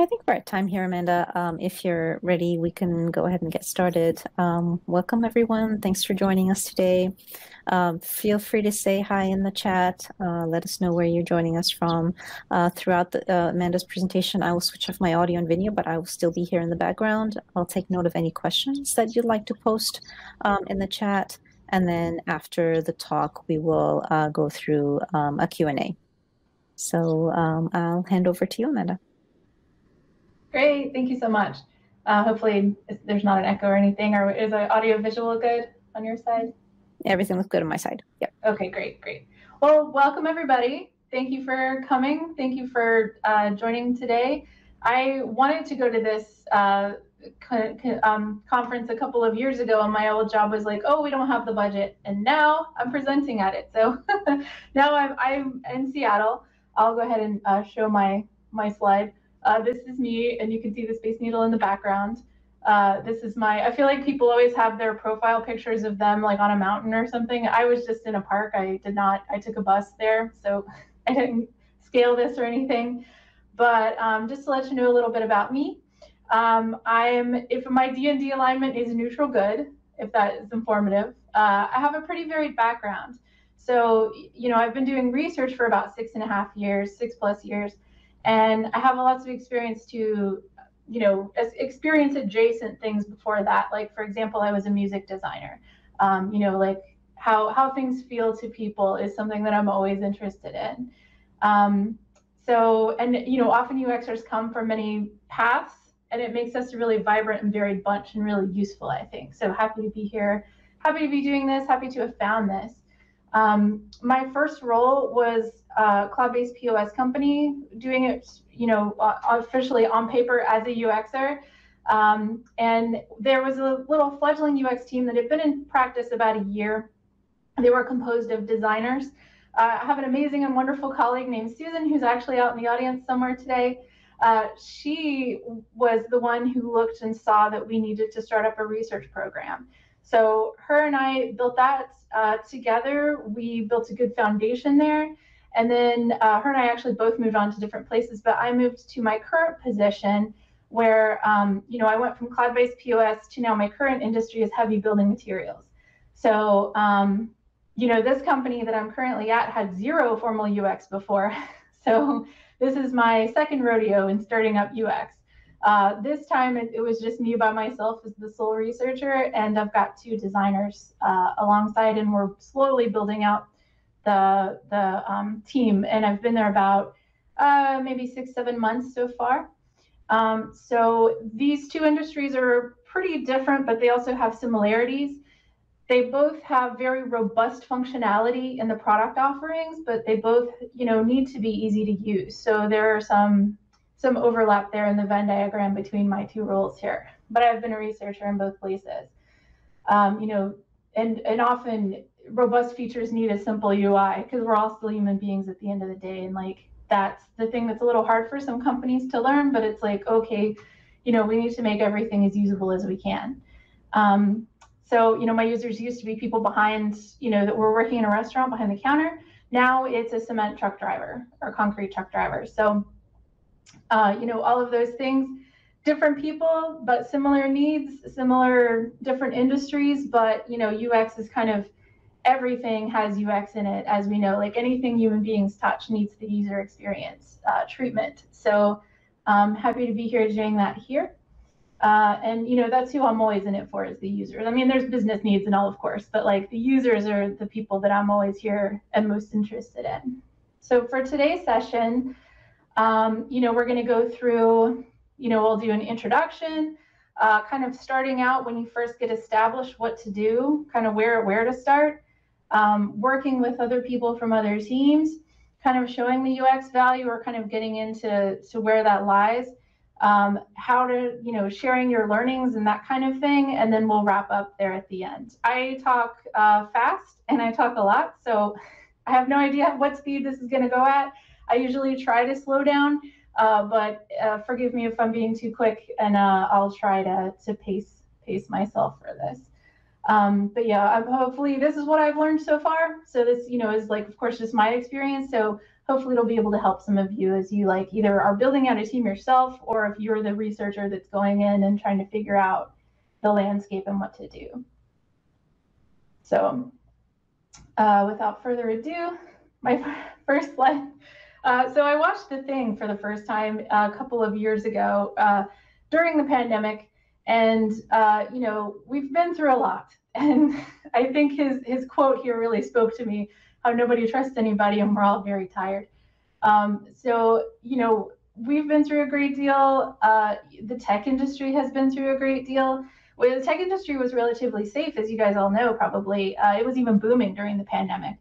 I think we're at time here, Amanda. Um, if you're ready, we can go ahead and get started. Um, welcome, everyone. Thanks for joining us today. Um, feel free to say hi in the chat. Uh, let us know where you're joining us from. Uh, throughout the, uh, Amanda's presentation, I will switch off my audio and video, but I will still be here in the background. I'll take note of any questions that you'd like to post um, in the chat. And then after the talk, we will uh, go through um, a Q&A. So um, I'll hand over to you, Amanda. Great, thank you so much. Uh, hopefully there's not an echo or anything, or is the audio visual good on your side? Everything looks good on my side. Yep. Okay, great, great. Well, welcome everybody. Thank you for coming. Thank you for uh, joining today. I wanted to go to this uh, um, conference a couple of years ago, and my old job was like, oh, we don't have the budget. And now I'm presenting at it. So now I'm, I'm in Seattle. I'll go ahead and uh, show my, my slide. Uh, this is me, and you can see the Space Needle in the background. Uh, this is my, I feel like people always have their profile pictures of them like on a mountain or something. I was just in a park. I did not, I took a bus there, so I didn't scale this or anything. But um, just to let you know a little bit about me, um, I'm, if my D&D alignment is neutral good, if that is informative, uh, I have a pretty varied background. So, you know, I've been doing research for about six and a half years, six plus years. And I have a lots of experience to, you know, experience adjacent things before that. Like, for example, I was a music designer. Um, you know, like how, how things feel to people is something that I'm always interested in. Um, so, and, you know, often UXers come from many paths and it makes us a really vibrant and varied bunch and really useful, I think. So happy to be here, happy to be doing this, happy to have found this. Um, my first role was a cloud-based POS company, doing it, you know, officially on paper as a UXer. Um, and there was a little fledgling UX team that had been in practice about a year. They were composed of designers. Uh, I have an amazing and wonderful colleague named Susan, who's actually out in the audience somewhere today. Uh, she was the one who looked and saw that we needed to start up a research program. So her and I built that uh, together. We built a good foundation there. And then uh, her and I actually both moved on to different places, but I moved to my current position where, um, you know, I went from cloud-based POS to now my current industry is heavy building materials. So, um, you know, this company that I'm currently at had zero formal UX before. so this is my second rodeo in starting up UX. Uh, this time it, it, was just me by myself as the sole researcher, and I've got two designers uh, alongside, and we're slowly building out the the um, team. And I've been there about uh, maybe six, seven months so far. Um, so these two industries are pretty different, but they also have similarities. They both have very robust functionality in the product offerings, but they both, you know, need to be easy to use. So there are some some overlap there in the Venn diagram between my two roles here. But I've been a researcher in both places. Um, you know, and and often robust features need a simple UI because we're all still human beings at the end of the day. And like that's the thing that's a little hard for some companies to learn, but it's like, okay, you know, we need to make everything as usable as we can. Um, so, you know, my users used to be people behind, you know, that were working in a restaurant behind the counter. Now it's a cement truck driver or concrete truck driver. So uh, you know, all of those things. Different people, but similar needs, similar different industries. But you know, UX is kind of everything has UX in it, as we know. Like anything human beings touch needs the user experience uh, treatment. So I'm um, happy to be here doing that here. Uh, and you know that's who I'm always in it for is the users. I mean, there's business needs and all, of course, but like the users are the people that I'm always here and most interested in. So for today's session, um, you know, we're going to go through, you know, we'll do an introduction, uh, kind of starting out when you first get established what to do, kind of where where to start, um, working with other people from other teams, kind of showing the UX value or kind of getting into to where that lies, um, how to, you know, sharing your learnings and that kind of thing, and then we'll wrap up there at the end. I talk uh, fast and I talk a lot, so I have no idea what speed this is going to go at. I usually try to slow down, uh, but uh, forgive me if I'm being too quick, and uh, I'll try to to pace pace myself for this. Um, but yeah, hopefully this is what I've learned so far. So this, you know, is like, of course, just my experience. So hopefully it'll be able to help some of you as you like either are building out a team yourself or if you're the researcher that's going in and trying to figure out the landscape and what to do. So uh, without further ado, my first slide. Uh, so I watched The Thing for the first time a couple of years ago uh, during the pandemic, and uh, you know we've been through a lot. And I think his his quote here really spoke to me: how nobody trusts anybody, and we're all very tired. Um, so you know we've been through a great deal. Uh, the tech industry has been through a great deal. Well, the tech industry was relatively safe, as you guys all know, probably. Uh, it was even booming during the pandemic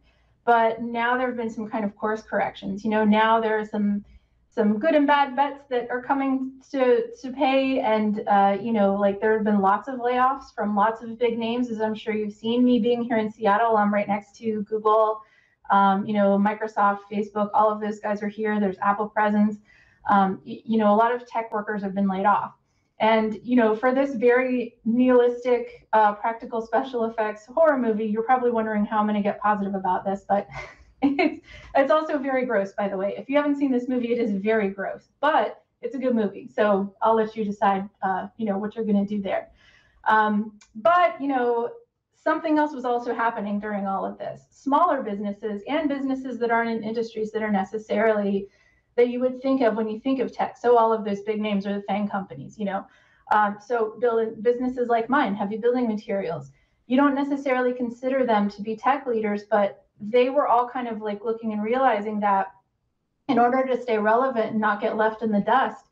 but now there have been some kind of course corrections. You know, now there are some some good and bad bets that are coming to to pay, and uh, you know, like there have been lots of layoffs from lots of big names, as I'm sure you've seen. Me being here in Seattle, I'm right next to Google, um, you know, Microsoft, Facebook, all of those guys are here. There's Apple presence. Um, you know, a lot of tech workers have been laid off. And you know, for this very nihilistic, uh, practical special effects horror movie, you're probably wondering how I'm going to get positive about this, but it's it's also very gross, by the way. If you haven't seen this movie, it is very gross, but it's a good movie. So I'll let you decide, uh, you know, what you're going to do there. Um, but you know, something else was also happening during all of this. Smaller businesses and businesses that aren't in industries that are necessarily that you would think of when you think of tech. So all of those big names are the FANG companies, you know. Um, so build businesses like mine, heavy building materials. You don't necessarily consider them to be tech leaders, but they were all kind of like looking and realizing that in order to stay relevant and not get left in the dust,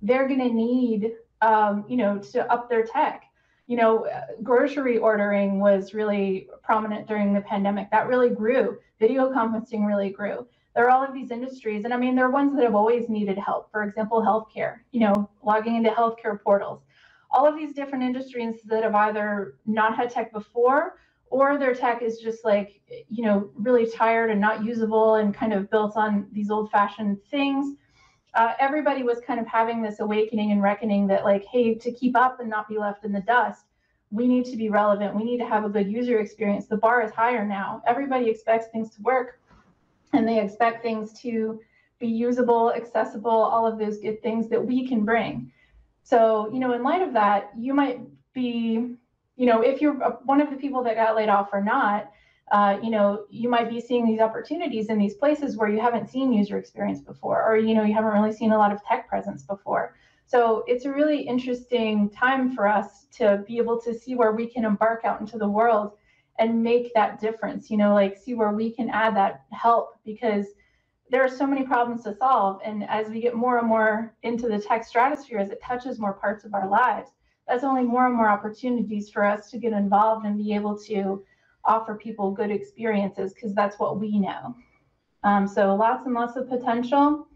they're going to need, um, you know, to up their tech. You know, grocery ordering was really prominent during the pandemic. That really grew. Video conferencing really grew there are all of these industries and i mean there are ones that have always needed help. For example healthcare you know logging into healthcare portals. All of these different industries that have either not had tech before or their tech is just like you know really tired and not usable and kind of built on these old fashioned things. Uh, everybody was kind of having this awakening and reckoning that like hey to keep up and not be left in the dust we need to be relevant. We need to have a good user experience. The bar is higher now. Everybody expects things to work and they expect things to be usable, accessible, all of those good things that we can bring. So, you know, in light of that, you might be, you know, if you're one of the people that got laid off or not, uh, you know, you might be seeing these opportunities in these places where you haven't seen user experience before, or, you know, you haven't really seen a lot of tech presence before. So it's a really interesting time for us to be able to see where we can embark out into the world and make that difference, you know, like see where we can add that help because there are so many problems to solve. And as we get more and more into the tech stratosphere, as it touches more parts of our lives, that's only more and more opportunities for us to get involved and be able to offer people good experiences because that's what we know. Um, so lots and lots of potential.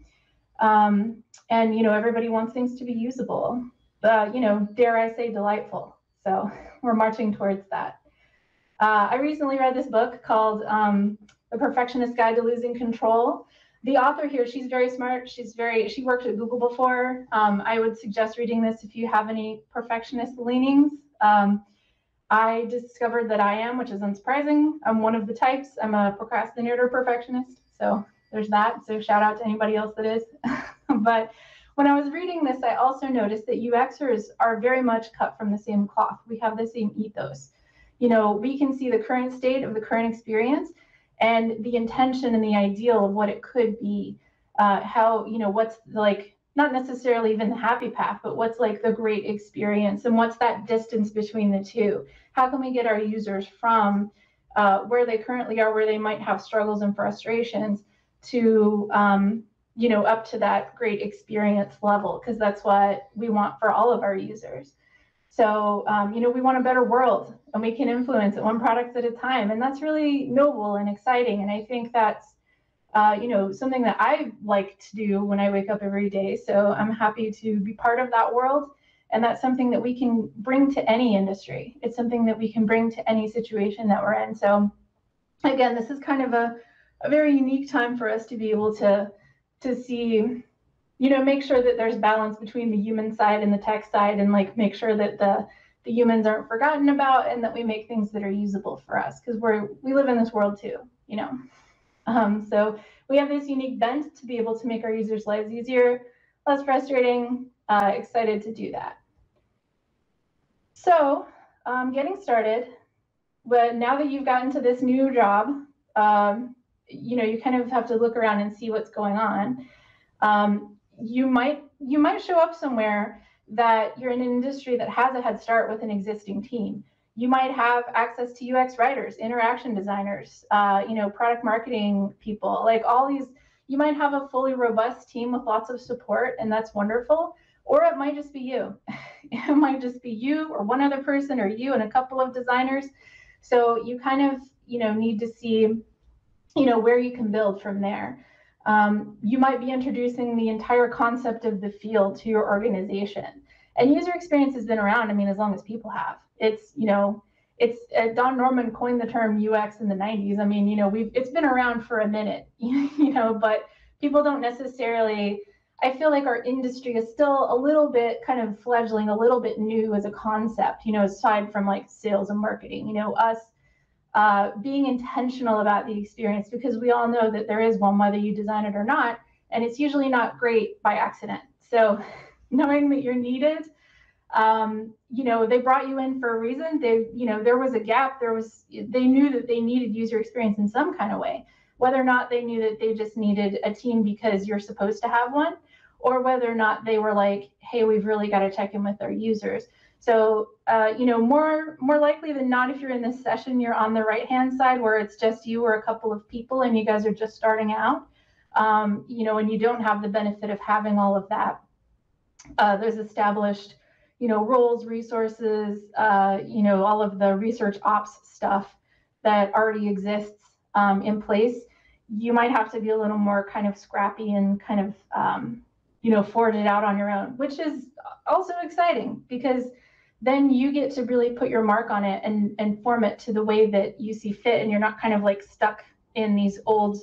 Um, and, you know, everybody wants things to be usable, but, you know, dare I say delightful. So we're marching towards that. Uh, I recently read this book called um, The Perfectionist Guide to Losing Control. The author here, she's very smart. She's very, she worked at Google before. Um, I would suggest reading this if you have any perfectionist leanings. Um, I discovered that I am, which is unsurprising. I'm one of the types. I'm a procrastinator perfectionist. So there's that. So shout out to anybody else that is. but when I was reading this, I also noticed that UXers are very much cut from the same cloth. We have the same ethos you know, we can see the current state of the current experience and the intention and the ideal of what it could be. Uh, how, you know, what's like not necessarily even the happy path, but what's like the great experience and what's that distance between the two? How can we get our users from uh, where they currently are, where they might have struggles and frustrations, to um, you know up to that great experience level? Because that's what we want for all of our users. So, um, you know, we want a better world and we can influence it one product at a time. And that's really noble and exciting. And I think that's, uh, you know, something that I like to do when I wake up every day. So I'm happy to be part of that world. And that's something that we can bring to any industry. It's something that we can bring to any situation that we're in. So, again, this is kind of a, a very unique time for us to be able to to see you know make sure that there's balance between the human side and the tech side and like make sure that the the humans aren't forgotten about and that we make things that are usable for us because we're we live in this world too, you know. Um, so we have this unique bent to be able to make our users' lives easier, less frustrating, uh, excited to do that. So um, getting started, but now that you've gotten to this new job, um, you know, you kind of have to look around and see what's going on. You might you might show up somewhere that you're in an industry that has a head start with an existing team. You might have access to UX writers, interaction designers, uh, you know, product marketing people, like all these. You might have a fully robust team with lots of support, and that's wonderful. Or it might just be you. it might just be you or one other person or you and a couple of designers. So you kind of, you know, need to see, you know, where you can build from there. Um, you might be introducing the entire concept of the field to your organization. And user experience has been around, I mean, as long as people have. It's, you know, it's uh, Don Norman coined the term UX in the 90s. I mean, you know, we've it's been around for a minute, you know, but people don't necessarily I feel like our industry is still a little bit kind of fledgling, a little bit new as a concept, you know, aside from like sales and marketing, you know, us uh, being intentional about the experience because we all know that there is one, whether you design it or not, and it's usually not great by accident. So knowing that you're needed, um, you know, they brought you in for a reason. They, you know, there was a gap. There was, they knew that they needed user experience in some kind of way, whether or not they knew that they just needed a team because you're supposed to have one or whether or not they were like, hey, we've really got to check in with our users. So, uh, you know, more more likely than not, if you're in this session, you're on the right hand side where it's just you or a couple of people, and you guys are just starting out. Um, you know, and you don't have the benefit of having all of that. Uh, there's established, you know, roles, resources, uh, you know, all of the research ops stuff that already exists um, in place. You might have to be a little more kind of scrappy and kind of um, you know, forge it out on your own, which is also exciting because then you get to really put your mark on it and, and form it to the way that you see fit. And you're not kind of like stuck in these old,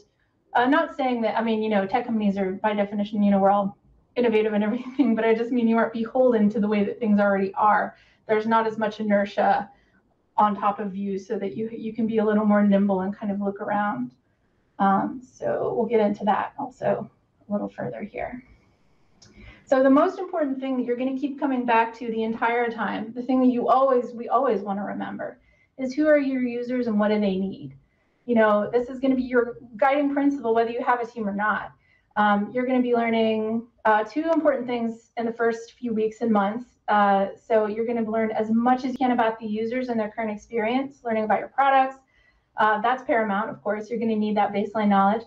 I'm not saying that, I mean, you know, tech companies are by definition, you know, we're all innovative and everything, but I just mean you aren't beholden to the way that things already are. There's not as much inertia on top of you so that you, you can be a little more nimble and kind of look around. Um, so we'll get into that also a little further here. So the most important thing that you're going to keep coming back to the entire time, the thing that you always, we always want to remember is who are your users and what do they need? You know, this is going to be your guiding principle, whether you have a team or not. Um, you're going to be learning uh, two important things in the first few weeks and months. Uh, so you're going to learn as much as you can about the users and their current experience, learning about your products. Uh, that's paramount, of course. You're going to need that baseline knowledge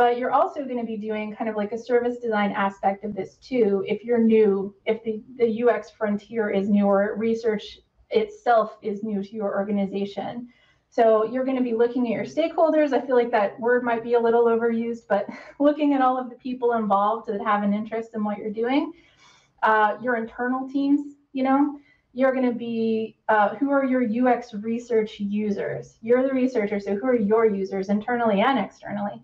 but you're also going to be doing kind of like a service design aspect of this too if you're new if the, the ux frontier is new or research itself is new to your organization. So you're going to be looking at your stakeholders. I feel like that word might be a little overused but looking at all of the people involved that have an interest in what you're doing uh, your internal teams you know you're going to be uh, who are your ux research users? You're the researcher so who are your users internally and externally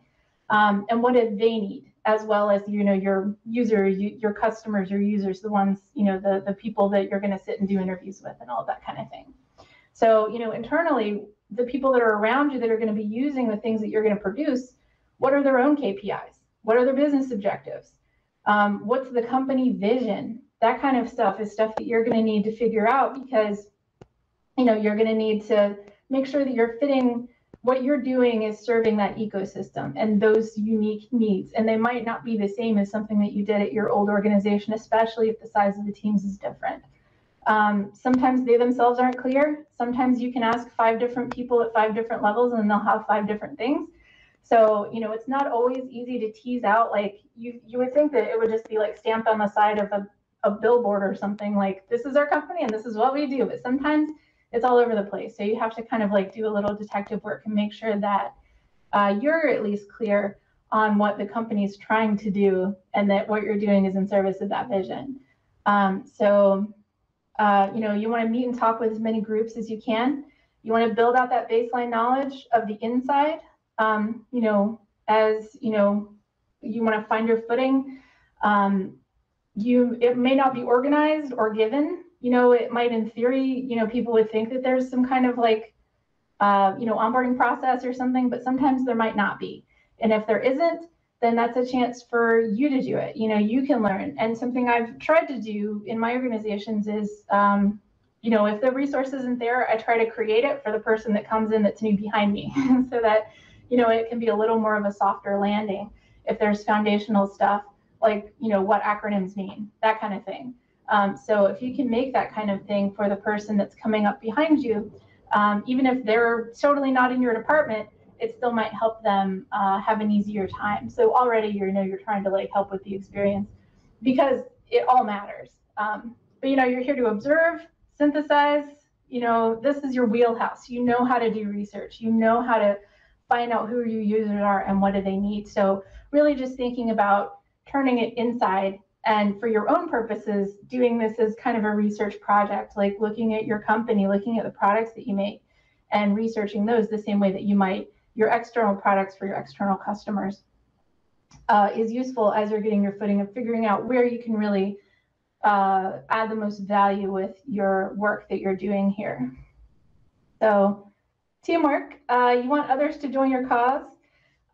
um, and what do they need as well as you know your user you, your customers your users the ones you know the the people that you're going to sit and do interviews with and all of that kind of thing. So you know internally the people that are around you that are going to be using the things that you're going to produce what are their own kpis what are their business objectives? Um, what's the company vision? That kind of stuff is stuff that you're going to need to figure out because you know you're going to need to make sure that you're fitting what you're doing is serving that ecosystem and those unique needs. And they might not be the same as something that you did at your old organization, especially if the size of the teams is different. Um, sometimes they themselves aren't clear. Sometimes you can ask five different people at five different levels and they'll have five different things. So, you know, it's not always easy to tease out. Like you, you would think that it would just be like stamped on the side of a, a billboard or something like this is our company and this is what we do. But sometimes it's all over the place. So you have to kind of like do a little detective work and make sure that uh, you're at least clear on what the company's trying to do and that what you're doing is in service of that vision. Um, so, uh, you know, you want to meet and talk with as many groups as you can. You want to build out that baseline knowledge of the inside. Um, you know, as you know, you want to find your footing. Um, you it may not be organized or given you know, it might in theory, you know, people would think that there's some kind of like, uh, you know, onboarding process or something, but sometimes there might not be. And if there isn't, then that's a chance for you to do it. You know, you can learn. And something I've tried to do in my organizations is, um, you know, if the resource isn't there, I try to create it for the person that comes in that's new behind me so that, you know, it can be a little more of a softer landing if there's foundational stuff like, you know, what acronyms mean, that kind of thing. Um, so if you can make that kind of thing for the person that's coming up behind you, um, even if they're totally not in your department, it still might help them uh, have an easier time. So already you know you're trying to like help with the experience because it all matters. Um, but you know you're here to observe, synthesize. You know this is your wheelhouse. You know how to do research. You know how to find out who your users are and what do they need. So really just thinking about turning it inside and for your own purposes doing this as kind of a research project like looking at your company looking at the products that you make and researching those the same way that you might your external products for your external customers uh, is useful as you're getting your footing of figuring out where you can really uh, add the most value with your work that you're doing here. So teamwork, uh, you want others to join your cause.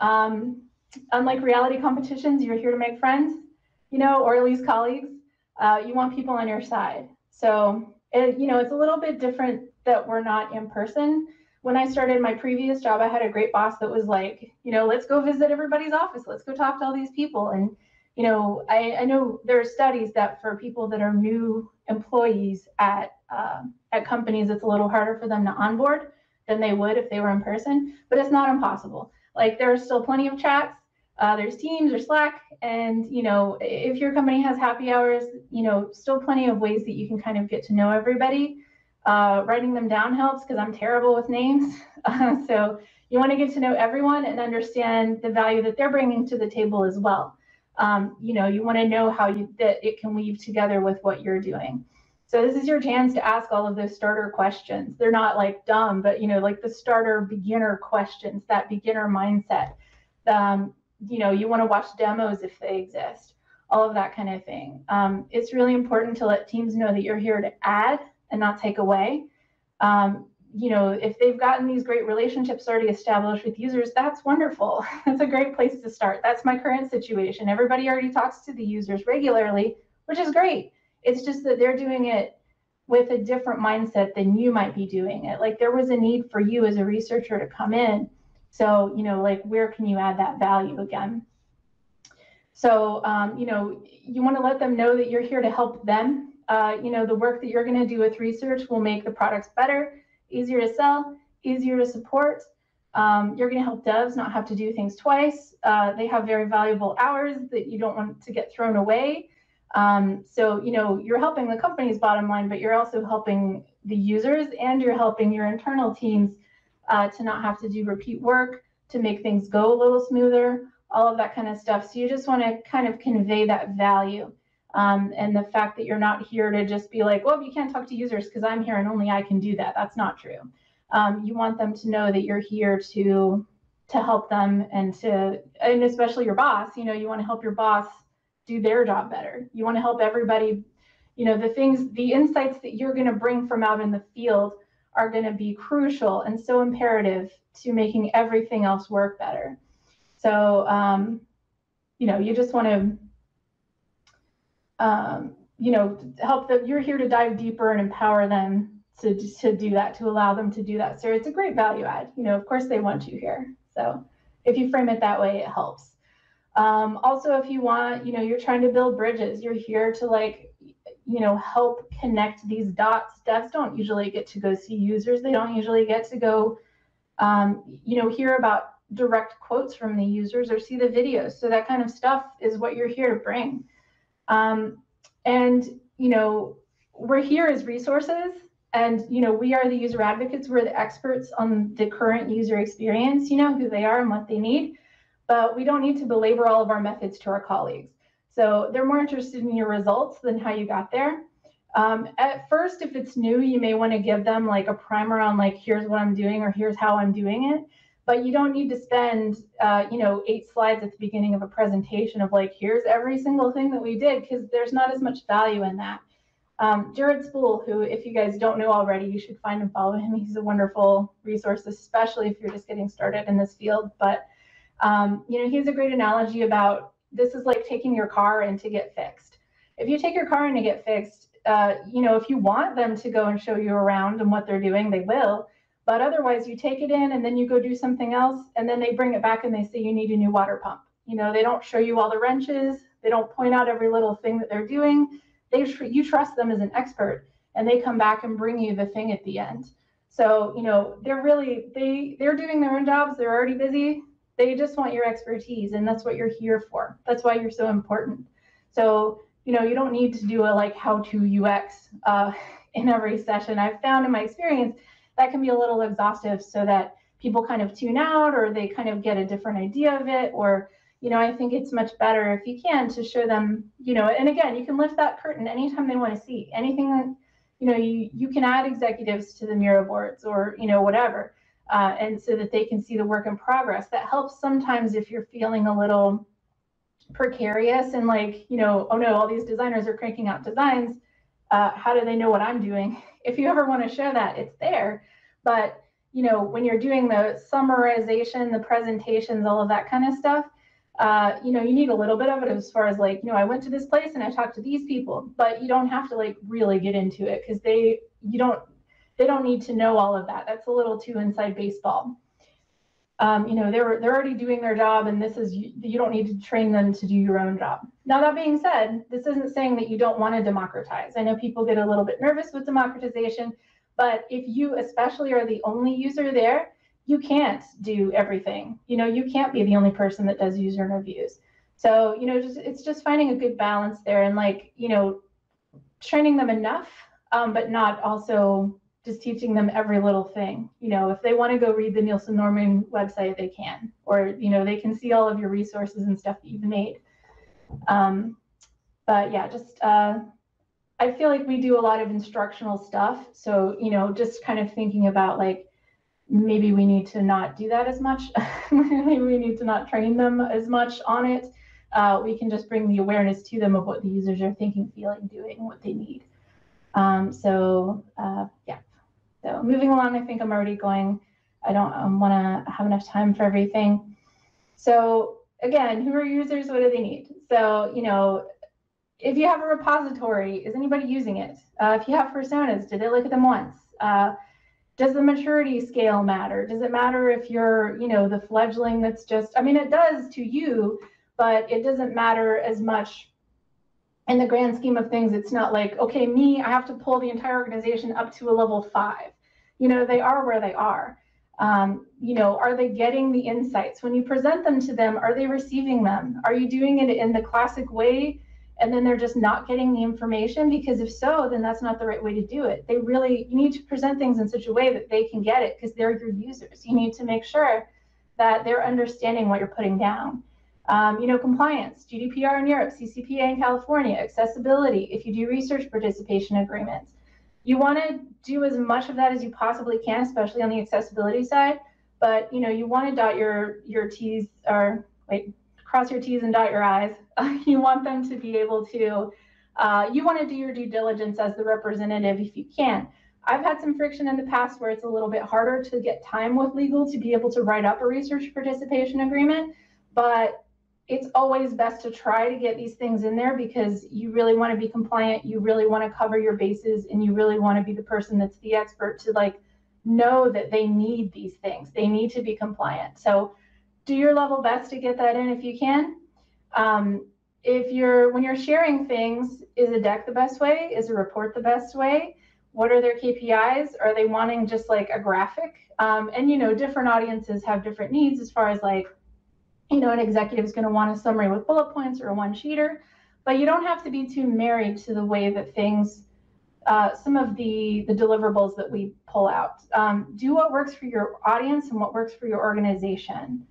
Um, unlike reality competitions, you're here to make friends, you know, or at least colleagues. Uh, you want people on your side. So, it, you know, it's a little bit different that we're not in person when I started my previous job, I had a great boss that was like, you know, let's go visit everybody's office. Let's go talk to all these people. And, you know, I, I know there are studies that for people that are new employees at uh, at companies, it's a little harder for them to onboard than they would if they were in person. But it's not impossible. Like there are still plenty of chats. Uh, there's Teams or Slack, and you know, if your company has happy hours, you know, still plenty of ways that you can kind of get to know everybody. Uh, writing them down helps because I'm terrible with names. So you want to get to know everyone and understand the value that they're bringing to the table as well. Um, you know, you want to know how you, that it can weave together with what you're doing. So this is your chance to ask all of those starter questions. They're not like dumb, but you know, like the starter beginner questions, that beginner mindset. Um, you know, you want to watch demos if they exist, all of that kind of thing. Um, it's really important to let teams know that you're here to add and not take away. Um, you know, if they've gotten these great relationships already established with users, that's wonderful. that's a great place to start. That's my current situation. Everybody already talks to the users regularly, which is great. It's just that they're doing it with a different mindset than you might be doing it. Like there was a need for you as a researcher to come in. So, you know, like where can you add that value again? So, um, you know, you want to let them know that you're here to help them uh, you know, the work that you're going to do with research will make the products better, easier to sell, easier to support. Um, you're going to help devs not have to do things twice. Uh, they have very valuable hours that you don't want to get thrown away. Um, so, you know, you're helping the company's bottom line, but you're also helping the users and you're helping your internal teams uh, to not have to do repeat work, to make things go a little smoother, all of that kind of stuff. So you just want to kind of convey that value. Um, and the fact that you're not here to just be like, well, you can't talk to users because I'm here and only I can do that. That's not true. Um, you want them to know that you're here to to help them and to and especially your boss. You know, you want to help your boss do their job better. You want to help everybody. You know, the things, the insights that you're going to bring from out in the field are going to be crucial and so imperative to making everything else work better. So, um, you know, you just want to um, you know, help them. You're here to dive deeper and empower them to, to do that, to allow them to do that. So it's a great value add. You know, of course they want you here. So if you frame it that way, it helps. Um, also, if you want, you know, you're trying to build bridges, you're here to like, you know, help connect these dots. Devs don't usually get to go see users. They don't usually get to go, um, you know, hear about direct quotes from the users or see the videos. So that kind of stuff is what you're here to bring. Um, and, you know, we're here as resources and, you know, we are the user advocates. We're the experts on the current user experience, you know, who they are and what they need. But we don't need to belabor all of our methods to our colleagues. So they're more interested in your results than how you got there. Um, at first, if it's new, you may want to give them like a primer on like, here's what I'm doing or here's how I'm doing it but you don't need to spend uh, you know eight slides at the beginning of a presentation of like here's every single thing that we did because there's not as much value in that Um, Jared Spool, who, if you guys don't know already, you should find and follow him. He's a wonderful resource, especially if you're just getting started in this field. But, um, you know, he has a great analogy about this is like taking your car in to get fixed. If you take your car in to get fixed, uh, you know, if you want them to go and show you around and what they're doing, they will. But otherwise, you take it in and then you go do something else, and then they bring it back and they say you need a new water pump. You know, they don't show you all the wrenches, they don't point out every little thing that they're doing they you trust them as an expert and they come back and bring you the thing at the end so you know they're really they they're doing their own jobs they're already busy they just want your expertise and that's what you're here for. That's why you're so important. So you know you don't need to do a like how to ux uh, in every session. I've found in my experience that can be a little exhaustive so that people kind of tune out or they kind of get a different idea of it. Or you know, I think it's much better if you can to show them, you know, and again, you can lift that curtain anytime they want to see. Anything that, you know, you, you can add executives to the Miro boards or, you know, whatever. Uh, and so that they can see the work in progress. That helps sometimes if you're feeling a little precarious and like, you know, oh no, all these designers are cranking out designs. Uh, how do they know what I'm doing? If you ever want to show that, it's there. But, you know, when you're doing the summarization, the presentations, all of that kind of stuff, uh, you know, you need a little bit of it as far as like, you know, I went to this place and I talked to these people, but you don't have to like really get into it because they, you don't, they don't need to know all of that. That's a little too inside baseball. Um, you know, they're they're already doing their job, and this is you, you don't need to train them to do your own job. Now that being said, this isn't saying that you don't want to democratize. I know people get a little bit nervous with democratization, but if you especially are the only user there, you can't do everything. You know, you can't be the only person that does user interviews. So, you know, just it's just finding a good balance there and like, you know, training them enough, um, but not also just teaching them every little thing. You know, if they want to go read the Nielsen Norman website, they can, or, you know, they can see all of your resources and stuff that you've made. Um, but yeah, just, uh, I feel like we do a lot of instructional stuff. So, you know, just kind of thinking about like, maybe we need to not do that as much. maybe we need to not train them as much on it. Uh, we can just bring the awareness to them of what the users are thinking, feeling, doing, what they need. Um, so uh, yeah. So moving along, I think I'm already going. I don't um, want to have enough time for everything. So again, who are users? What do they need? So you know, if you have a repository, is anybody using it? Uh, if you have personas, did they look at them once? Uh, does the maturity scale matter? Does it matter if you're, you know, the fledgling that's just, I mean, it does to you, but it doesn't matter as much in the grand scheme of things. It's not like, okay, me, I have to pull the entire organization up to a level five. You know, they are where they are. Um, you know, are they getting the insights? When you present them to them, are they receiving them? Are you doing it in the classic way and then they're just not getting the information because if so then that's not the right way to do it they really you need to present things in such a way that they can get it because they're your users you need to make sure that they're understanding what you're putting down um, you know compliance gdpr in europe ccpa in california accessibility if you do research participation agreements you want to do as much of that as you possibly can especially on the accessibility side but you know you want to dot your your t's or wait cross your T's and dot your I's. you want them to be able to, uh, you want to do your due diligence as the representative if you can. I've had some friction in the past where it's a little bit harder to get time with legal to be able to write up a research participation agreement, but it's always best to try to get these things in there because you really want to be compliant, you really want to cover your bases, and you really want to be the person that's the expert to like know that they need these things. They need to be compliant. So do your level best to get that in if you can. Um, if you're when you're sharing things, is a deck the best way? Is a report the best way? What are their KPIs? Are they wanting just like a graphic? Um, and you know, different audiences have different needs as far as like, you know, an executive is going to want a summary with bullet points or a one sheeter, but you don't have to be too married to the way that things uh, some of the the deliverables that we pull out. Um, do what works for your audience and what works for your organization.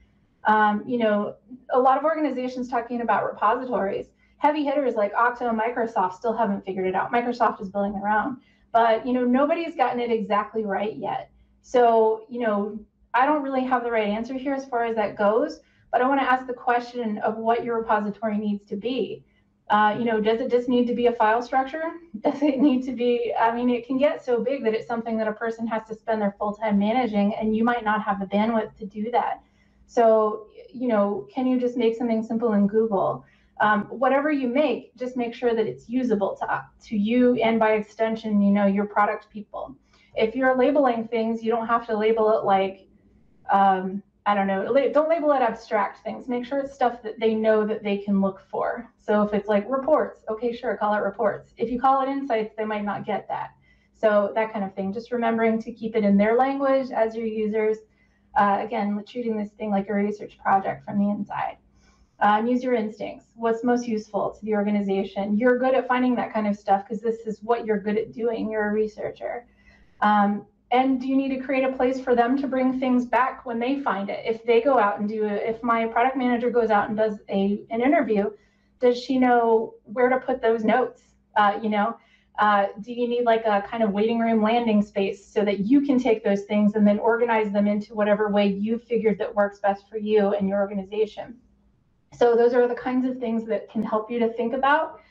Um, you know, a lot of organizations talking about repositories, heavy hitters like Okta and Microsoft still haven't figured it out. Microsoft is building their own, but you know, nobody's gotten it exactly right yet. So, you know, I don't really have the right answer here as far as that goes, but I want to ask the question of what your repository needs to be. Uh, you know, does it just need to be a file structure? Does it need to be, I mean, it can get so big that it's something that a person has to spend their full time managing, and you might not have the bandwidth to do that. So, you know, can you just make something simple in Google? Um, whatever you make, just make sure that it's usable to, to you and by extension, you know, your product people. If you're labeling things, you don't have to label it like, um, I don't know, don't label it abstract things. Make sure it's stuff that they know that they can look for. So if it's like reports, okay, sure, call it reports. If you call it insights, they might not get that. So that kind of thing, just remembering to keep it in their language as your users. Uh, again, treating this thing like a research project from the inside. Um, use your instincts. What's most useful to the organization? You're good at finding that kind of stuff because this is what you're good at doing. You're a researcher. Um, and do you need to create a place for them to bring things back when they find it. If they go out and do it if my product manager goes out and does a an interview does she know where to put those notes? Uh, you know uh, do you need like a kind of waiting room landing space so that you can take those things and then organize them into whatever way you figured that works best for you and your organization? So those are the kinds of things that can help you to think about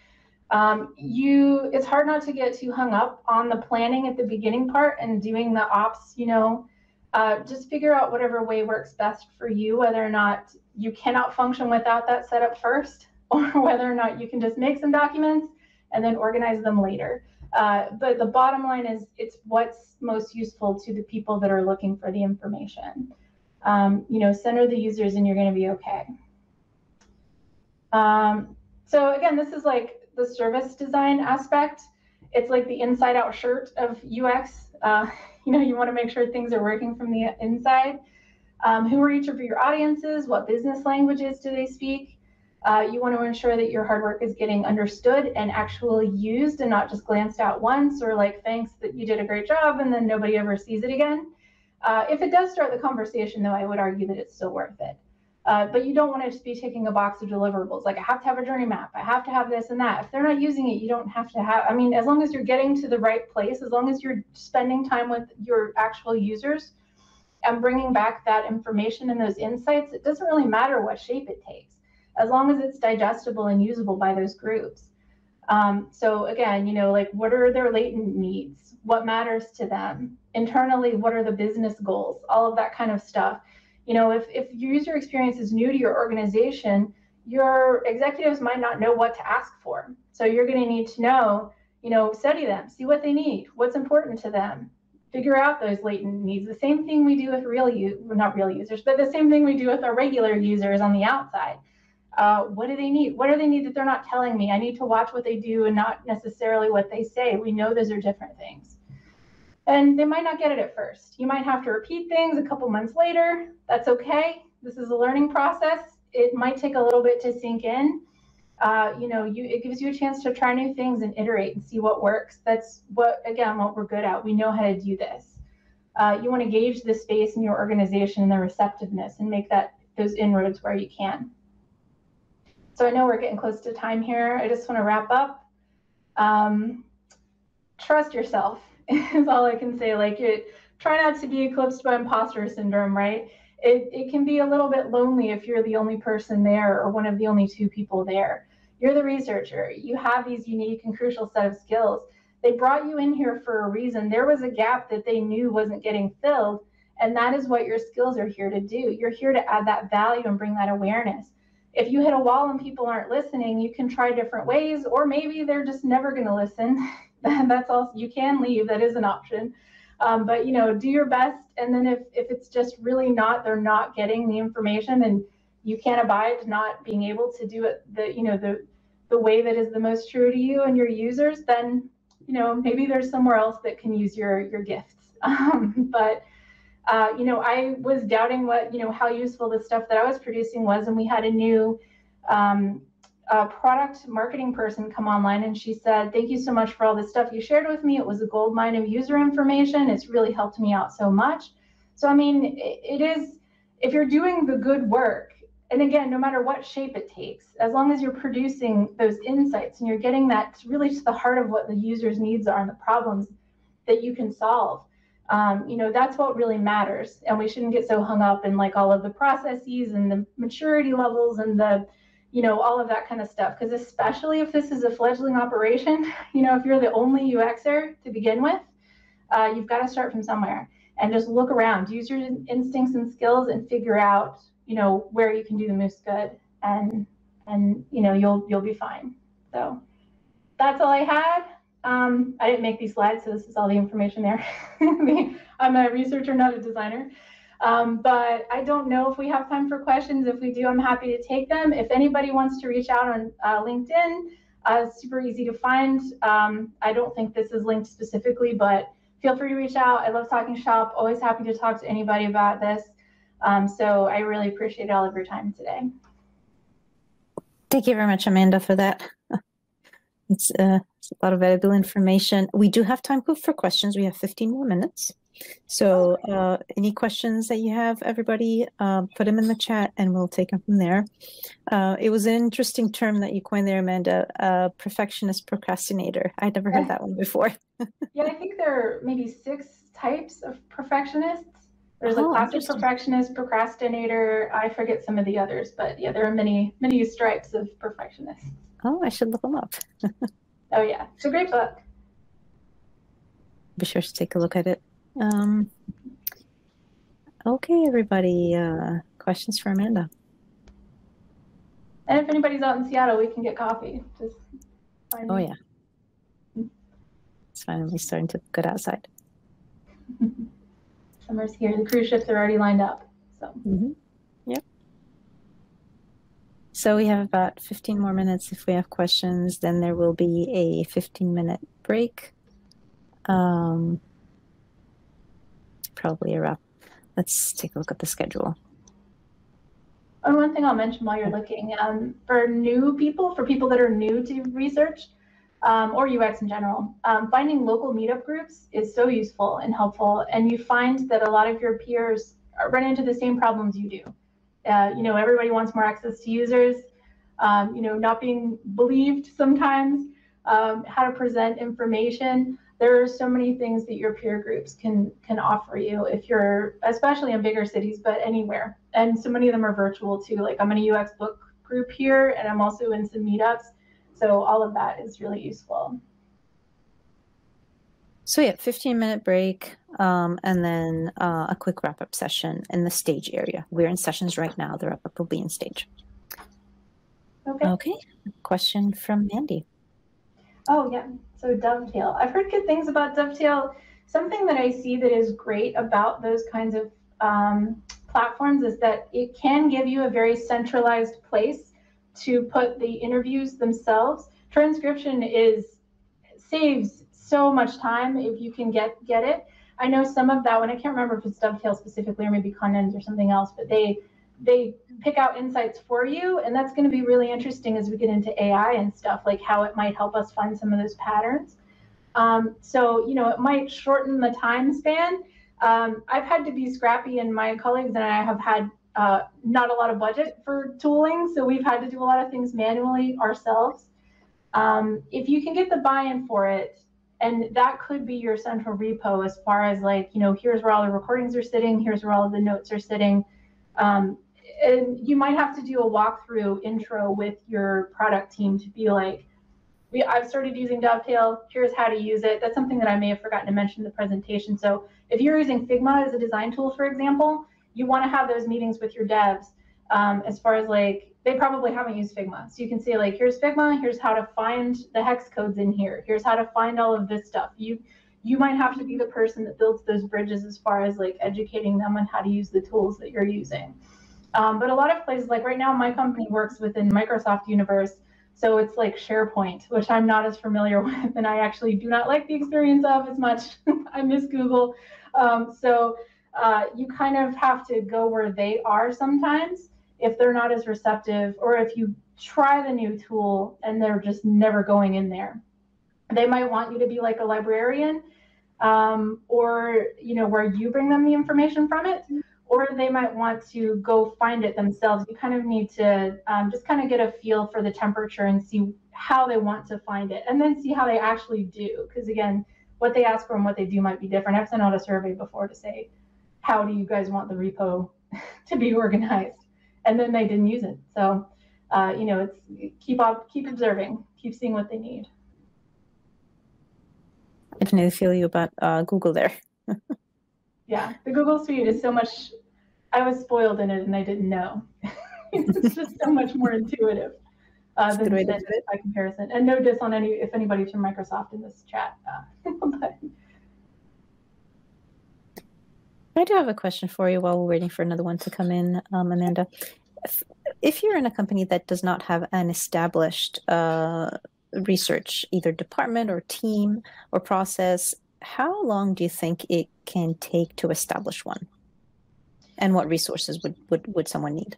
um, you, it's hard not to get too hung up on the planning at the beginning part and doing the ops, you know, uh, just figure out whatever way works best for you, whether or not you cannot function without that setup first, or whether or not you can just make some documents and then organize them later. Uh, but the bottom line is it's what's most useful to the people that are looking for the information. Um, you know, center the users and you're going to be okay. Um, so again, this is like the service design aspect. It's like the inside out shirt of UX. Uh, you know, you want to make sure things are working from the inside. Um, who are each of your audiences? What business languages do they speak? Uh, you want to ensure that your hard work is getting understood and actually used and not just glanced at once or like, thanks that you did a great job and then nobody ever sees it again. Uh, if it does start the conversation, though, I would argue that it's still worth it. Uh, but you don't want to just be taking a box of deliverables. Like I have to have a journey map. I have to have this and that. If they're not using it, you don't have to have. I mean, as long as you're getting to the right place, as long as you're spending time with your actual users and bringing back that information and those insights, it doesn't really matter what shape it takes, as long as it's digestible and usable by those groups. Um, so again, you know, like what are their latent needs? What matters to them? Internally, what are the business goals? All of that kind of stuff you know, if, if your user experience is new to your organization, your executives might not know what to ask for. So you're going to need to know, you know, study them, see what they need, what's important to them, figure out those latent needs. The same thing we do with real use, not real users, but the same thing we do with our regular users on the outside. Uh, what do they need? What do they need that they're not telling me? I need to watch what they do and not necessarily what they say. We know those are different things and they might not get it at first. You might have to repeat things a couple months later. That's okay. This is a learning process. It might take a little bit to sink in. Uh, you know, you it gives you a chance to try new things and iterate and see what works. That's what again what we're good at. We know how to do this. Uh, you want to gauge the space in your organization and the receptiveness and make that those inroads where you can. So I know we're getting close to time here. I just want to wrap up. Um, trust yourself is all I can say. Like it, try not to be eclipsed by imposter syndrome, right? It, it can be a little bit lonely if you're the only person there or one of the only two people there. You're the researcher. You have these unique and crucial set of skills. They brought you in here for a reason. There was a gap that they knew wasn't getting filled. And that is what your skills are here to do. You're here to add that value and bring that awareness. If you hit a wall and people aren't listening, you can try different ways, or maybe they're just never going to listen that's also you can leave that is an option. Um, but you know do your best and then if if it's just really not they're not getting the information and you can't abide not being able to do it the you know the the way that is the most true to you and your users then you know maybe there's somewhere else that can use your your gifts. Um, but uh, you know i was doubting what you know how useful the stuff that i was producing was and we had a new um, a product marketing person come online and she said, Thank you so much for all the stuff you shared with me. It was a gold mine of user information. It's really helped me out so much. So, I mean, it is, if you're doing the good work, and again, no matter what shape it takes, as long as you're producing those insights and you're getting that really to the heart of what the user's needs are and the problems that you can solve, um, you know, that's what really matters. And we shouldn't get so hung up in like all of the processes and the maturity levels and the you know, all of that kind of stuff. Because especially if this is a fledgling operation, you know, if you're the only UXer to begin with, uh, you've got to start from somewhere and just look around, use your instincts and skills, and figure out, you know, where you can do the most good, and and you know, you'll you'll be fine. So that's all I had. Um, I didn't make these slides, so this is all the information there. I'm a researcher, not a designer. Um, but I don't know if we have time for questions. If we do, I'm happy to take them. If anybody wants to reach out on uh, LinkedIn, uh, super easy to find. Um, I don't think this is linked specifically, but feel free to reach out. I love talking shop. Always happy to talk to anybody about this. Um, so I really appreciate all of your time today. Thank you very much, Amanda, for that. It's, uh, it's a lot of valuable information. We do have time for questions. We have 15 more minutes. So uh, any questions that you have, everybody, uh, put them in the chat and we'll take them from there. Uh, it was an interesting term that you coined there, Amanda, perfectionist procrastinator. I'd never heard that one before. yeah, I think there are maybe six types of perfectionists. There's oh, a classic perfectionist, procrastinator. I forget some of the others, but yeah, there are many, many stripes of perfectionists. Oh, I should look them up. oh yeah, it's a great book. Be sure to take a look at it. Um, okay, everybody. Uh, questions for Amanda? And if anybody's out in Seattle, we can get coffee. Just oh me. yeah, it's finally starting to get outside. Summer's here. The cruise ships are already lined up. So. Mm-hmm. Yep. So we have about 15 more minutes. If we have questions, then there will be a 15 minute break. Um, probably a wrap. Let's take a look at the schedule. And one thing I'll mention while you're looking, um, for new people, for people that are new to research um, or UX in general, um, finding local meetup groups is so useful and helpful. And you find that a lot of your peers run into the same problems you do. Uh, you know, everybody wants more access to users, um, you know, not being believed sometimes, um, how to present information there are so many things that your peer groups can can offer you if you're especially in bigger cities but anywhere. And so many of them are virtual too. Like i'm in a ux book group here and i'm also in some meetups. So all of that is really useful. So yeah 15 minute break um, and then uh, a quick wrap up session in the stage area. We're in sessions right now. The wrap up will be in stage. Okay. Okay. Question from mandy. Oh yeah so Dovetail. I've heard good things about Dovetail. Something that I see that is great about those kinds of um, platforms is that it can give you a very centralized place to put the interviews themselves. Transcription is saves so much time if you can get get it. I know some of that one. I can't remember if it's Dovetail specifically or maybe Condens or something else, but they they pick out insights for you and that's going to be really interesting as we get into ai and stuff like how it might help us find some of those patterns. Um, so you know it might shorten the time span. Um, i've had to be scrappy and my colleagues and i have had uh, not a lot of budget for tooling so we've had to do a lot of things manually ourselves. Um, if you can get the buy-in for it and that could be your central repo as far as like you know here's where all the recordings are sitting here's where all the notes are sitting. Um, and you might have to do a walkthrough intro with your product team to be like, we, I've started using Dovetail. Here's how to use it. That's something that I may have forgotten to mention in the presentation. So if you're using Figma as a design tool, for example, you want to have those meetings with your devs um, as far as like, they probably haven't used Figma. So you can say like, here's Figma, here's how to find the hex codes in here. Here's how to find all of this stuff. You you might have to be the person that builds those bridges as far as like educating them on how to use the tools that you're using. Um, but a lot of places, like right now, my company works within Microsoft Universe. So it's like SharePoint, which I'm not as familiar with, and I actually do not like the experience of as much. I miss Google. Um, so uh, you kind of have to go where they are sometimes if they're not as receptive, or if you try the new tool and they're just never going in there. They might want you to be like a librarian, um, or you know where you bring them the information from it or they might want to go find it themselves. You kind of need to um, just kind of get a feel for the temperature and see how they want to find it, and then see how they actually do. Because again, what they ask for and what they do might be different. I've sent out a survey before to say, how do you guys want the repo to be organized? And then they didn't use it. So uh, you know, it's keep up, keep observing, keep seeing what they need. I definitely feel you about uh, Google there. yeah, the Google Suite is so much. I was spoiled in it, and I didn't know. it's just so much more intuitive uh, than, than by comparison. And no diss on any if anybody's from Microsoft in this chat. Uh, but, I do have a question for you while we're waiting for another one to come in, um, Amanda. If, if, you're in a company that does not have an established uh, research, either department or team or process, how long do you think it can take to establish one? And what resources would, would, would someone need?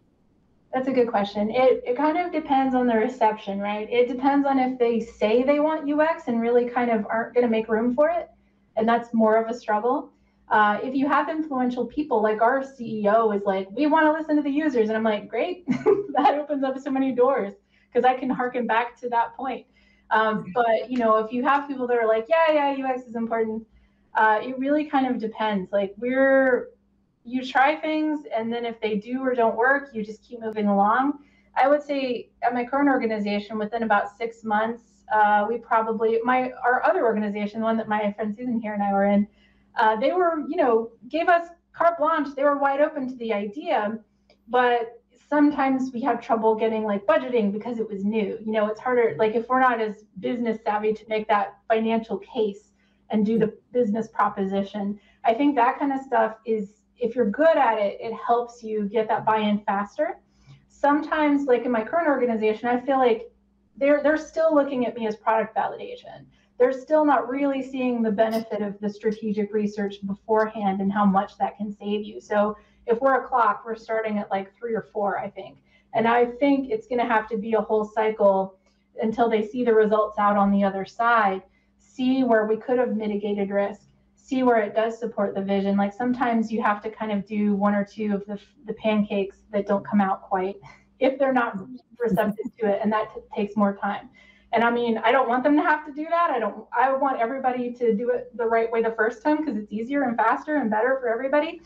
That's a good question. It, it kind of depends on the reception, right? It depends on if they say they want UX and really kind of aren't going to make room for it. And that's more of a struggle. Uh, if you have influential people like our CEO is like, we want to listen to the users. And I'm like, great, that opens up so many doors because I can harken back to that point. Um, but you know, if you have people that are like, yeah, yeah, UX is important, uh, it really kind of depends. Like we're, you try things, and then if they do or don't work, you just keep moving along. I would say at my current organization, within about six months, uh, we probably my our other organization, the one that my friend Susan here and I were in, uh, they were, you know, gave us carte blanche. They were wide open to the idea, but sometimes we have trouble getting like budgeting because it was new. You know, it's harder. Like if we're not as business savvy to make that financial case and do the business proposition, I think that kind of stuff is if you're good at it, it helps you get that buy-in faster. Sometimes, like in my current organization, I feel like they're they're still looking at me as product validation they're still not really seeing the benefit of the strategic research beforehand and how much that can save you. So if we're a clock, we're starting at like three or four, I think. And I think it's going to have to be a whole cycle until they see the results out on the other side, see where we could have mitigated risk, see where it does support the vision. Like sometimes you have to kind of do one or two of the, the pancakes that don't come out quite if they're not receptive to it, and that t- takes more time. And I mean, I don't want them to have to do that. I don't, I want everybody to do it the right way the first time because it's easier and faster and better for everybody.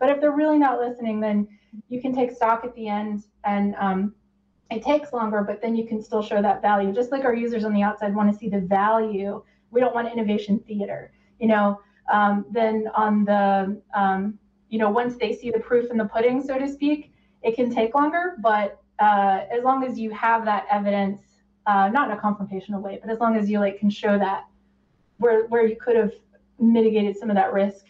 But if they're really not listening, then you can take stock at the end and um, it takes longer, but then you can still show that value. Just like our users on the outside want to see the value. We don't want innovation theater, you know. Um, then on the, um, you know, once they see the proof in the pudding, so to speak, it can take longer. But uh, as long as you have that evidence uh, not in a confrontational way, but as long as you like can show that where where you could have mitigated some of that risk,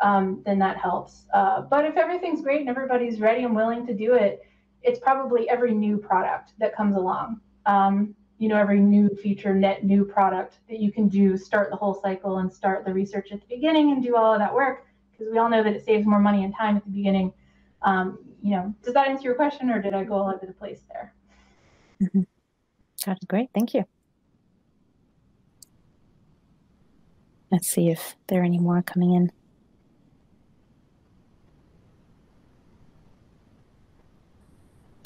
um, then that helps. Uh, but if everything's great and everybody's ready and willing to do it, it's probably every new product that comes along. Um, you know, every new feature, net new product that you can do, start the whole cycle and start the research at the beginning and do all of that work because we all know that it saves more money and time at the beginning. Um, you know, does that answer your question or did I go all over the place there? Mm-hmm. That's great. Thank you. Let's see if there are any more coming in.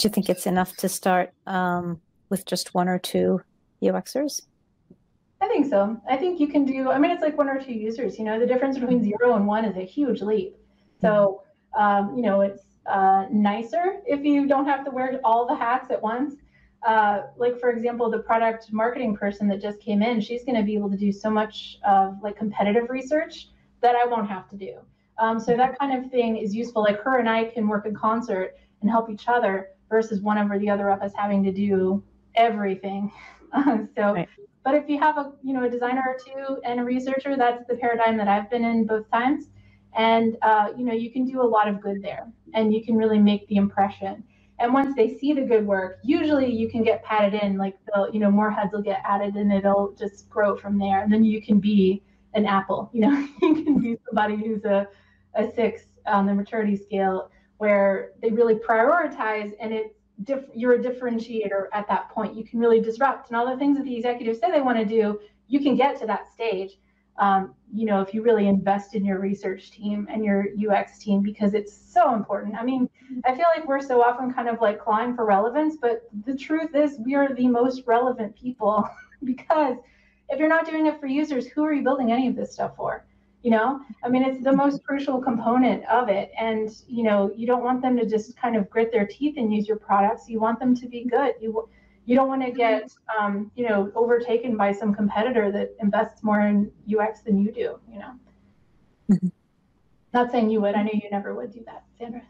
Do you think it's enough to start um, with just one or two UXers? I think so. I think you can do, I mean, it's like one or two users, you know, the difference between zero and one is a huge leap. So, um, you know, it's uh, nicer if you don't have to wear all the hats at once uh, like for example, the product marketing person that just came in, she's going to be able to do so much of like competitive research that I won't have to do. Um, so that kind of thing is useful. Like her and I can work in concert and help each other versus one of or the other of us having to do everything. so, right. but if you have a you know a designer or two and a researcher, that's the paradigm that I've been in both times, and uh, you know you can do a lot of good there, and you can really make the impression. And once they see the good work, usually you can get patted in, like they'll, you know, more heads will get added and it'll just grow from there. And then you can be an apple, you know, you can be somebody who's a, a six on the maturity scale where they really prioritize and diff- you're a differentiator at that point. You can really disrupt and all the things that the executives say they want to do, you can get to that stage um, you know, if you really invest in your research team and your UX team because it's so important. I mean, I feel like we're so often kind of like clawing for relevance, but the truth is we are the most relevant people because if you're not doing it for users, who are you building any of this stuff for? You know? I mean it's the most crucial component of it. And you know you don't want them to just kind of grit their teeth and use your products. You want them to be good. You you don't want to get um, you know overtaken by some competitor that invests more in ux than you do you know? Mm-hmm. not saying you would. I know you never would do that sandra.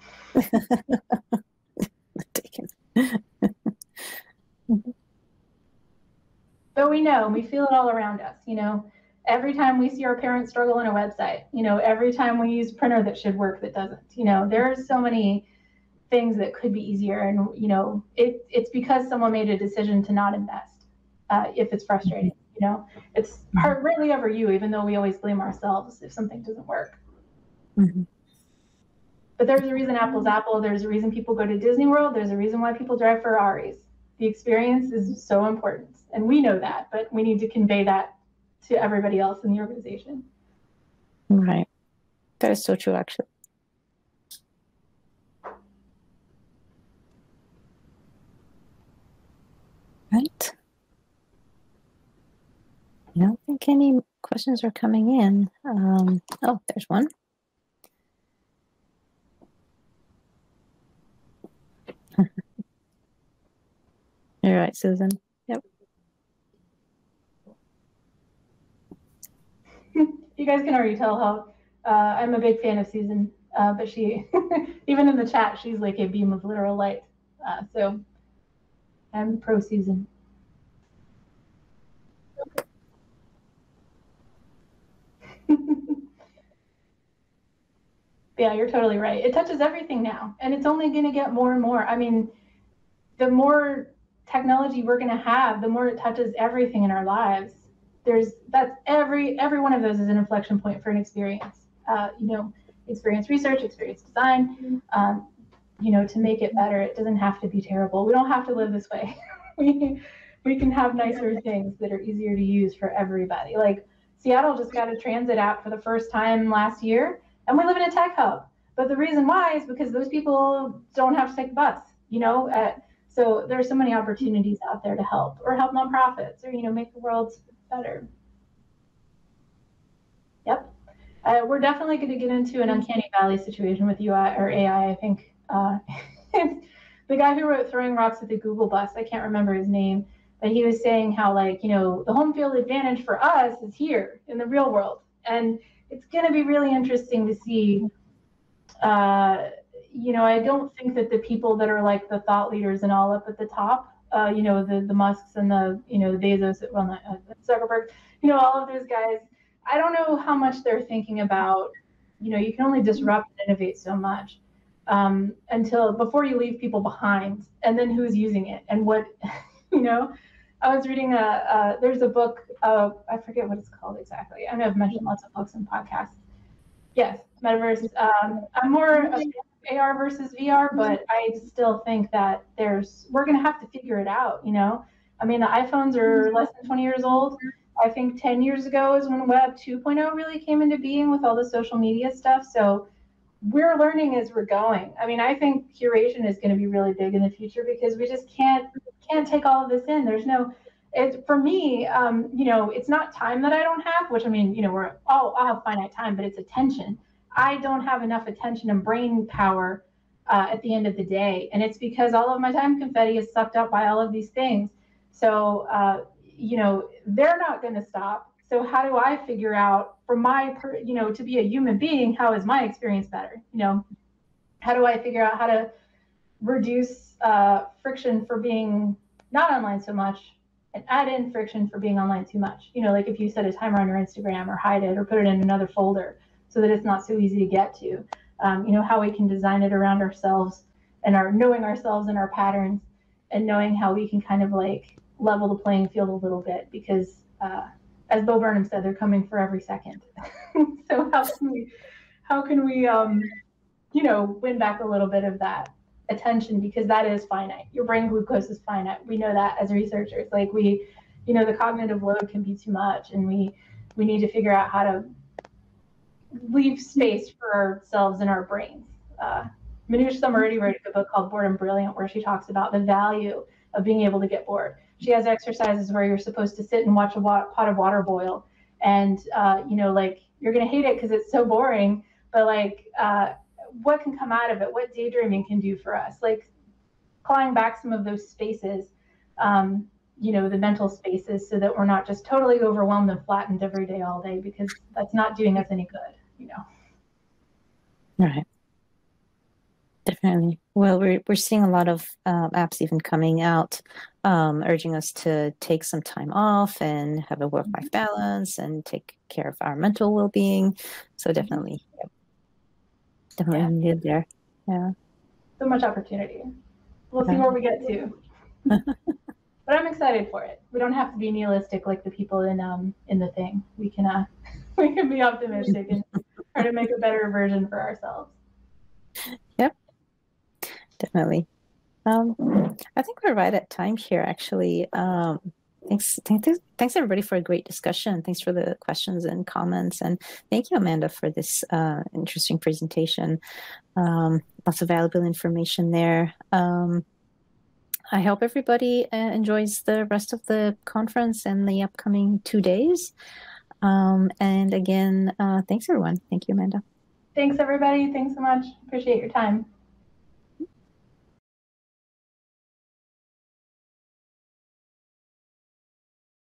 Taken but we know we feel it all around us you know every time we see our parents struggle on a website, you know, every time we use printer that should work that doesn't, you know, there's so many things that could be easier. And, you know, it, it's because someone made a decision to not invest uh, if it's frustrating, you know, it's hard, really over you, even though we always blame ourselves if something doesn't work. Mm-hmm. But there's a reason Apple's Apple. There's a reason people go to Disney World. There's a reason why people drive Ferraris. The experience is so important. And we know that, but we need to convey that to everybody else in the organization. Right. That is so true, actually. Right. I don't think any questions are coming in. Um, oh, there's one. All right, Susan. you guys can already tell how uh, I'm a big fan of Susan, uh, but she, even in the chat, she's like a beam of literal light. Uh, so I'm pro Susan. yeah, you're totally right. It touches everything now, and it's only going to get more and more. I mean, the more technology we're going to have, the more it touches everything in our lives there's that's every every one of those is an inflection point for an experience. Uh, you know, experience research, experience design. Um, you know, to make it better, it doesn't have to be terrible. We don't have to live this way. we we can have nicer things that are easier to use for everybody. Like Seattle just got a transit app for the first time last year, and we live in a tech hub. But the reason why is because those people don't have to take the bus. You know, so there's so many opportunities out there to help or help nonprofits or you know make the world better. Yep. Uh, we're definitely going to get into an uncanny valley situation with UI or AI. I think uh, the guy who wrote Throwing Rocks at the Google Bus, I can't remember his name, but he was saying how, like, you know, the home field advantage for us is here in the real world. And it's going to be really interesting to see. Uh, you know, I don't think that the people that are like the thought leaders and all up at the top uh, you know, the the Musks and the you know the Bezos, well, not uh, Zuckerberg, you know, all of those guys. I don't know how much they're thinking about. You know, you can only disrupt and innovate so much um, until before you leave people behind, and then who's using it and what, you know. I was reading a, uh, there's a book of I forget what it's called exactly. I know I've mentioned lots of books and podcasts. Yes, metaverse. Um, I'm more AR versus VR, but I still think that there's we're gonna have to figure it out. You know, I mean the iPhones are less than 20 years old. I think 10 years ago is when Web 2.0 really came into being with all the social media stuff. So we're learning as we're going. I mean, I think curation is going to be really big in the future because we just can't can't take all of this in. There's no it, for me, um, you know, it's not time that I don't have, which I mean, you know, we're all I'll have finite time, but it's attention. I don't have enough attention and brain power uh, at the end of the day. And it's because all of my time confetti is sucked up by all of these things. So, uh, you know, they're not going to stop. So how do I figure out for my, per, you know, to be a human being, how is my experience better? You know, how do I figure out how to reduce uh, friction for being not online so much and add in friction for being online too much? You know, like if you set a timer on your Instagram or hide it or put it in another folder so that it's not so easy to get to. Um, you know, how we can design it around ourselves and our knowing ourselves and our patterns and knowing how we can kind of like level the playing field a little bit because uh, as Bo Burnham said, they're coming for every second. so how can we how can we um, you know win back a little bit of that attention because that is finite. Your brain glucose is finite. We know that as researchers. Like we, you know, the cognitive load can be too much and we we need to figure out how to leave space for ourselves in our brains. Uh, Manoush Zomorodi wrote a book called Bored and Brilliant, where she talks about the value of being able to get bored. She has exercises where you're supposed to sit and watch a pot of water boil, and uh, you know, like you're going to hate it because it's so boring, but like, uh, what can come out of it? What daydreaming can do for us? Like, clawing back some of those spaces, um, you know, the mental spaces, so that we're not just totally overwhelmed and flattened every day, all day, because that's not doing us any good, you know. Right. Definitely. Well, we're we're seeing a lot of um, apps even coming out, um, urging us to take some time off and have a work-life mm-hmm. balance and take care of our mental well-being. So mm-hmm. definitely, yeah. definitely yeah. there. Yeah. So much opportunity. We'll see where we get to. but I'm excited for it. We don't have to be nihilistic like the people in um in the thing. We can uh we can be optimistic and try to make a better version for ourselves. Yep definitely. Um, I think we're right at time here, actually. Um, thanks, thanks, thanks everybody for a great discussion. Thanks for the questions and comments, and thank you, Amanda, for this uh, interesting presentation. Um, lots of valuable information there. Um, I hope everybody uh, enjoys the rest of the conference and the upcoming two days. Um, and again, uh, thanks everyone. Thank you, Amanda. Thanks everybody. Thanks so much. Appreciate your time.